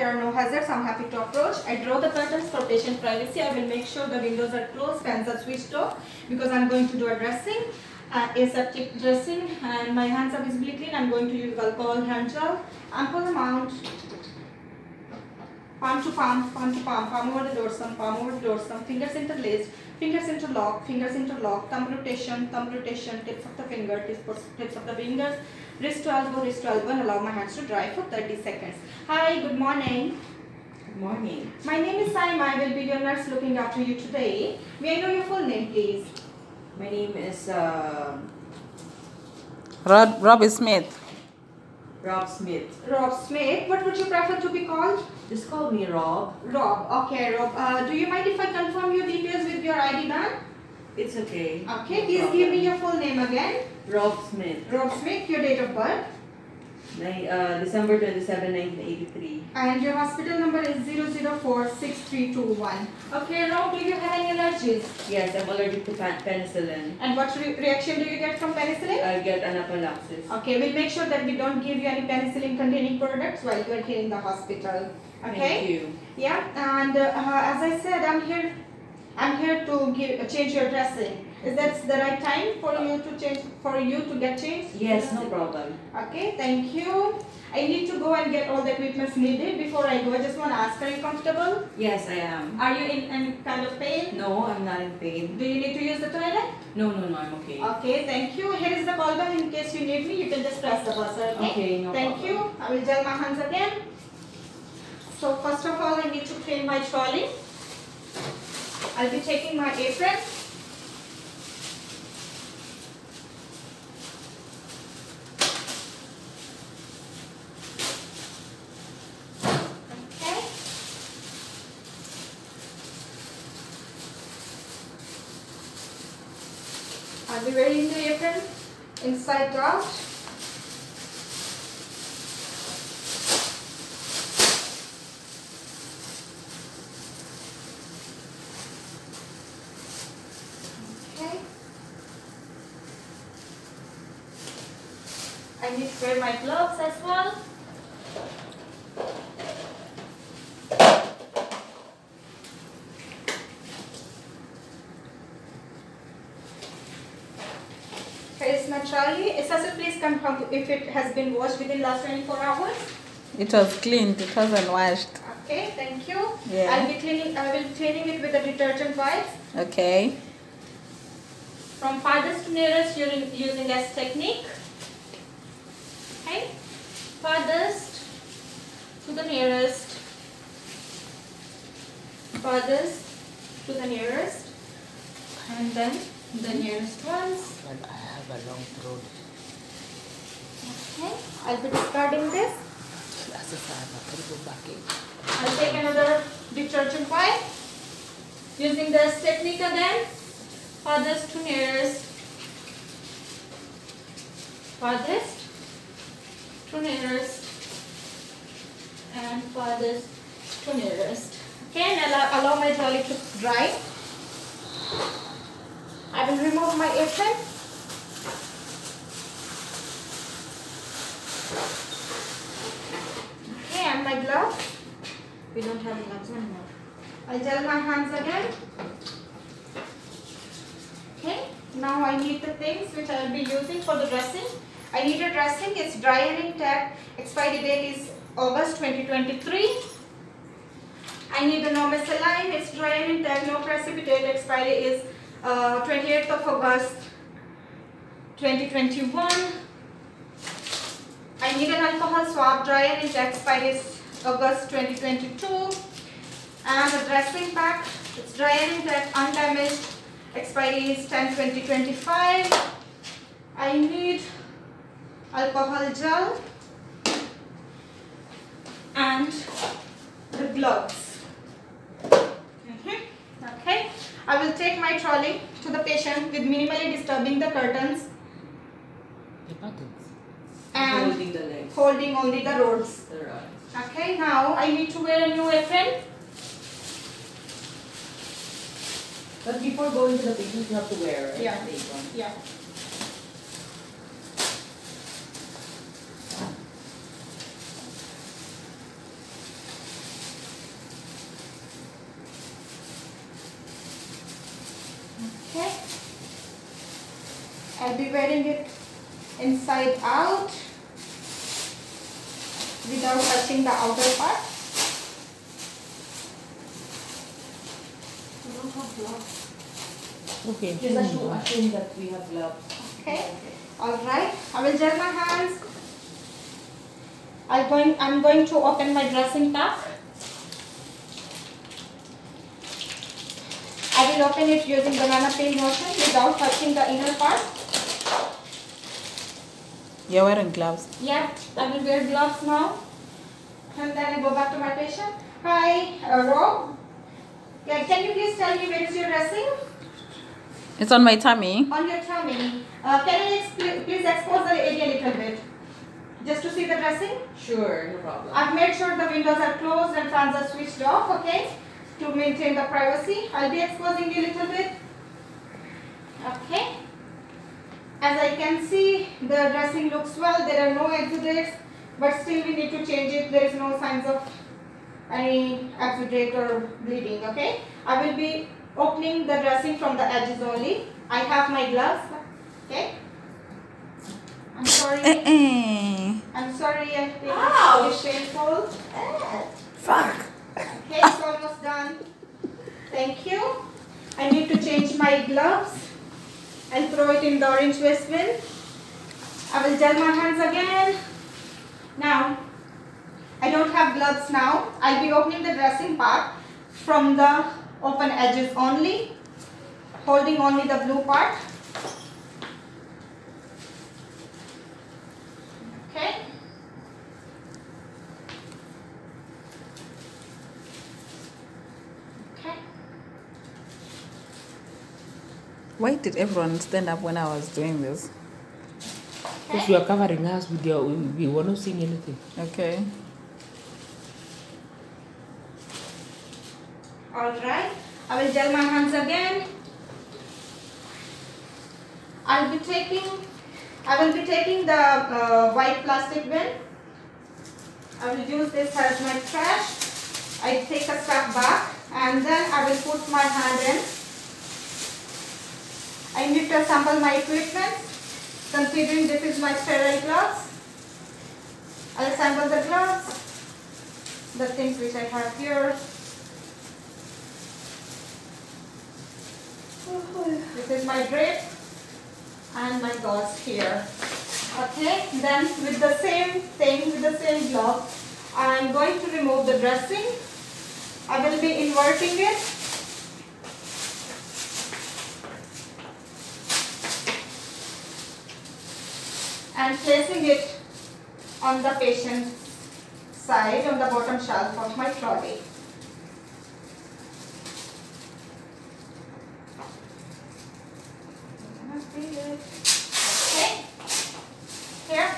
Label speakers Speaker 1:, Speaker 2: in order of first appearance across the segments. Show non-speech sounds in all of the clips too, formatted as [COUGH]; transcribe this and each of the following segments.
Speaker 1: there are no hazards, I'm happy to approach. I draw the curtains for patient privacy. I will make sure the windows are closed, fans are switched off because I'm going to do a dressing, uh, aseptic dressing and my hands are visibly clean. I'm going to use alcohol hand gel, ample amount, palm to palm, palm to palm, palm over the dorsum, palm over the dorsum, fingers interlaced, fingers interlock, fingers interlock, thumb rotation, thumb rotation, tips of the finger, tips, tips of the fingers, wrist to elbow, wrist to elbow and allow my hands to dry for 30 seconds. Hi, good morning.
Speaker 2: Good morning.
Speaker 1: My name is Saima. I will be your nurse looking after you today. May I know your full name, please?
Speaker 2: My name is uh,
Speaker 3: Rod, Robbie Smith.
Speaker 2: Rob Smith.
Speaker 1: Rob Smith. What would you prefer to be called?
Speaker 2: Just call me Rob.
Speaker 1: Rob. Okay, Rob. Uh, do you mind if I confirm your details with your ID band?
Speaker 2: It's okay.
Speaker 1: Okay,
Speaker 2: No
Speaker 1: please
Speaker 2: problem.
Speaker 1: give me your full name again.
Speaker 2: Rob Smith.
Speaker 1: Rob Smith, your date of birth.
Speaker 2: Ni- uh, December 27, 1983.
Speaker 1: And your hospital number is 0046321. Okay, Rob, do you have any allergies?
Speaker 2: Yes, I'm allergic to pen- penicillin.
Speaker 1: And what re- reaction do you get from penicillin?
Speaker 2: I get anaphylaxis.
Speaker 1: Okay, we'll make sure that we don't give you any penicillin containing products while you are here in the hospital. Okay?
Speaker 2: Thank you.
Speaker 1: Yeah, and uh, as I said, I'm here. I'm here to give, uh, change your dressing. Is that the right time for you to change? For you to get changed?
Speaker 2: Yes, no problem.
Speaker 1: Okay, thank you. I need to go and get all the equipment needed before I go. I just want to ask, are you comfortable?
Speaker 2: Yes, I am.
Speaker 1: Are you in any kind of pain?
Speaker 2: No, I'm not in pain.
Speaker 1: Do you need to use the toilet?
Speaker 2: No, no, no, I'm okay.
Speaker 1: Okay, thank you. Here is the call bell in case you need me. You can just press the buzzer. Okay.
Speaker 2: Okay, no
Speaker 1: Thank
Speaker 2: problem.
Speaker 1: you. I will gel my hands again. So first of all, I need to clean my trolley. I'll be taking my apron. Okay. I'll be wearing the apron inside out. Okay. I need to wear my gloves as well. Here is my trolley. Assessor, please come confirm if it has been washed within last 24 hours.
Speaker 3: It was cleaned, it wasn't washed.
Speaker 1: Okay, thank you.
Speaker 3: Yeah.
Speaker 1: I'll be cleaning. I will be cleaning it with the detergent wipes.
Speaker 3: Okay.
Speaker 1: From farthest to nearest using, using S technique. Okay. Farthest to the nearest. Farthest to the nearest. And then the nearest ones.
Speaker 3: But I have a long throat.
Speaker 1: Okay. I'll be discarding this.
Speaker 3: As if I have a terrible backache.
Speaker 1: I'll take another detergent wipe. Using this technique again. Farthest to nearest. Farthest to nearest. And farthest to nearest. Okay, and allow, allow my trolley to dry. I will remove my apron. Okay, and my glove. We don't have gloves anymore. I'll gel my hands again. Okay, now I need the things which I will be using for the dressing. I need a dressing, it's dry and intact. Expiry date is August 2023. I need a normal saline, it's dry and intact, no precipitate. Expiry is uh, 28th of August 2021. I need an alcohol swab, dry and intact, expiry is August 2022. And the dressing pack, it's dry and intact, undamaged, expiry is 10 2025. I need alcohol gel and the gloves. Mhm. Okay, I will take my trolley to the patient with minimally disturbing the curtains
Speaker 3: The buttons.
Speaker 1: and
Speaker 2: Holding the legs.
Speaker 1: holding only the rods.
Speaker 2: The rods.
Speaker 1: Okay, now I need to wear a new apron.
Speaker 2: But before going to the patient, you have to wear a
Speaker 1: Yeah.
Speaker 2: apron.
Speaker 1: Yeah. I'll be wearing it inside out without touching the outer part. I don't have gloves.
Speaker 3: Okay.
Speaker 2: Just assume, assume that we have gloves.
Speaker 1: Okay. All right. I will gel my hands. I'm going. I'm going to open my dressing pack. I will open it using banana peel motion without touching the inner part.
Speaker 3: You're wearing gloves.
Speaker 1: Yep, I will wear gloves now. And then I go back to my patient. Hi, uh, Rob. Yeah, can you please tell me where is your dressing?
Speaker 3: It's on my tummy.
Speaker 1: On your tummy. Uh, can you expl- please expose the area a little bit? Just to see the dressing?
Speaker 2: Sure, no problem.
Speaker 1: I've made sure the windows are closed and fans are switched off, okay? To maintain the privacy. I'll be exposing you a little bit. Okay. As I can see, the dressing looks well. There are no exudates, but still we need to change it. There is no signs of any exudate or bleeding, okay? I will be opening the dressing from the edges only. I have my gloves, okay? I'm sorry.
Speaker 3: Eh.
Speaker 1: I'm sorry, I think
Speaker 2: Ouch.
Speaker 1: it's painful.
Speaker 3: Fuck.
Speaker 1: Okay, it's almost done. Thank you. I need to change my gloves and throw it in the orange waste bin. I will gel my hands again. Now, I don't have gloves now. I'll be opening the dressing pack from the open edges only, holding only the blue part. Okay. Okay.
Speaker 3: Why did everyone stand up when I was doing this?
Speaker 4: Because you are covering us with your, we, we were not seeing anything.
Speaker 3: Okay.
Speaker 1: Alright, I will gel my hands again. I'll be taking, I will be taking the uh, white plastic bin. I will use this as my trash. I take a step back and then I will put my hand in. I need to assemble my equipment considering this is my sterile gloves. I'll assemble the gloves, the things which I have here. This is my drape and my gauze here. Okay, then with the same thing, with the same glove, I am going to remove the dressing. I will be inverting it. And placing it on the patient's side, on the bottom shelf of my trolley. Okay. Here.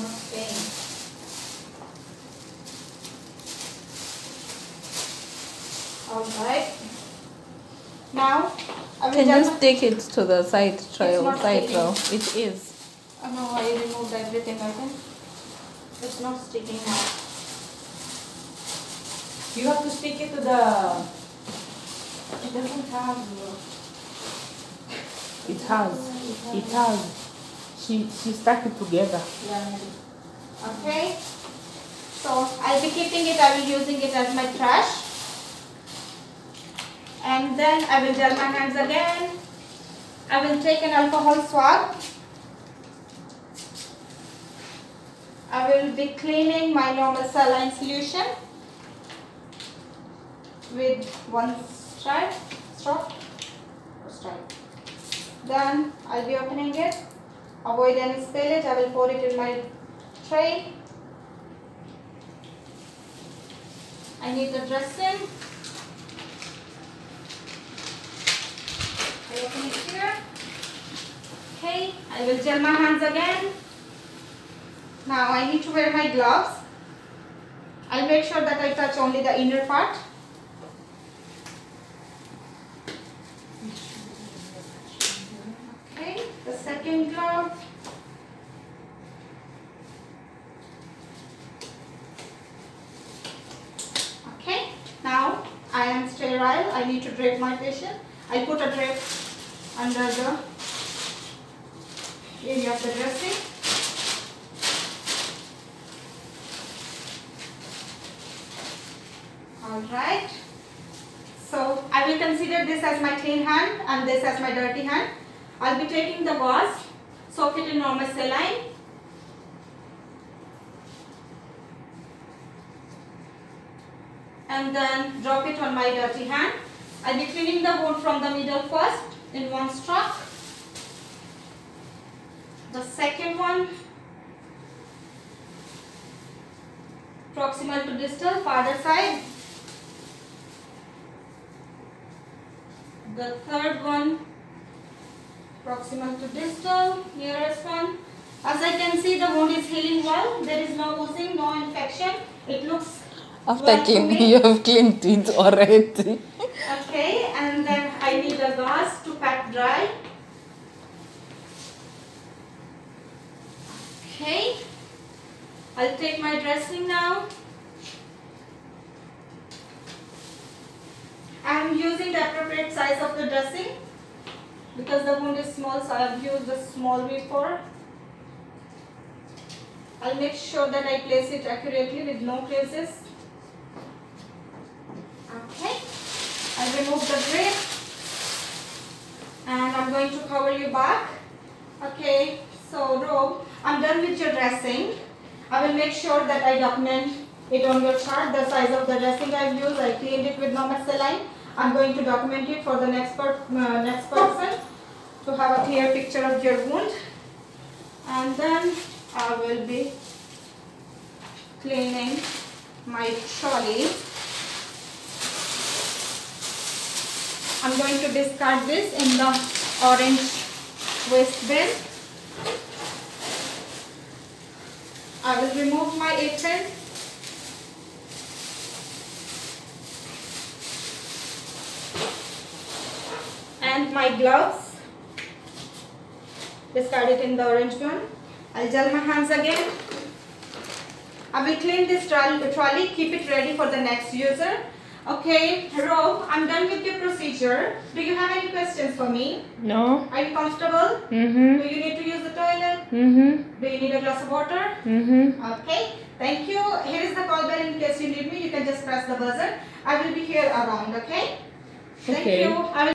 Speaker 1: Okay. Alright. Now, I will
Speaker 3: Can you
Speaker 1: just.
Speaker 3: stick it to the side trial
Speaker 1: not
Speaker 3: side
Speaker 1: sticking.
Speaker 3: row? It is.
Speaker 1: Oh no, I removed everything, I think. It's not sticking now.
Speaker 2: You have to stick it to the.
Speaker 1: It doesn't have. uh,
Speaker 4: It has, it has. She, she stuck it together.
Speaker 1: Yeah. Okay. So I'll be keeping it, I will be using it as my trash. And then I will gel my hands again. I will take an alcohol swab. I will be cleaning my normal saline solution with one stripe, straw, or stripe. Then I'll be opening it. Avoid any spillage. I will pour it in my tray. I need the dressing. I open it here. Okay, I will gel my hands again. Now I need to wear my gloves. I'll make sure that I touch only the inner part. Okay, the second glove. Okay. Now I am sterile, I need to drape my patient. I put a drape under the of the dressing. Alright. So I will consider this as my clean hand and this as my dirty hand. I'll be taking the gauze, soak it in normal saline. And then drop it on my dirty hand. I'll be cleaning the wound from the middle first in one stroke. The second one proximal to distal, farther side. The third one proximal to distal, nearest one. As I can see, the wound is healing well. There is no oozing, no infection. It looks
Speaker 3: After
Speaker 1: well
Speaker 3: cleaning, [LAUGHS] you have cleaned it already.
Speaker 1: Okay, and then I need a gauze to pat dry. Okay, I'll take my dressing now. I am using the appropriate size of the dressing because the wound is small, so I have used the small before. I'll make sure that I place it accurately with no creases. Okay. I'll remove the drape and I'm going to cover you back. Okay, so Rob, I'm done with your dressing. I will make sure that I document it on your chart, the size of the dressing I've used. I cleaned it with normal saline. I'm going to document it for the next, per, uh, next person to have a clear picture of your wound. And then I will be cleaning my trolley. I'm going to discard this in the orange waste bin. I will remove my apron. And my gloves. Discard it in the orange one. I'll gel my hands again. I will clean this trolley, trolley, keep it ready for the next user. Okay, Rob, I'm done with your procedure. Do you have any questions for me?
Speaker 4: No.
Speaker 1: Are you comfortable?
Speaker 4: Mm-hmm.
Speaker 1: Do you need to use the toilet?
Speaker 4: Mm-hmm.
Speaker 1: Do you need a glass of water?
Speaker 4: Mm-hmm.
Speaker 1: Okay, thank you. Here is the call bell in case you need me. You can just press the buzzer. I will be here around, okay? Thank
Speaker 4: Okay.
Speaker 1: you.